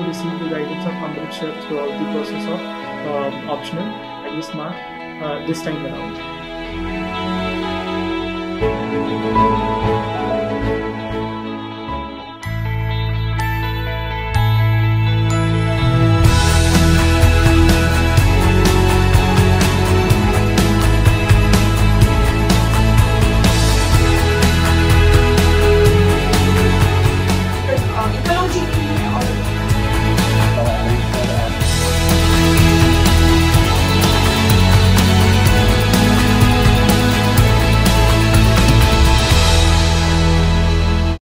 to receive the guidance of Amritsar throughout the process of um, optional IS mark uh, this time around.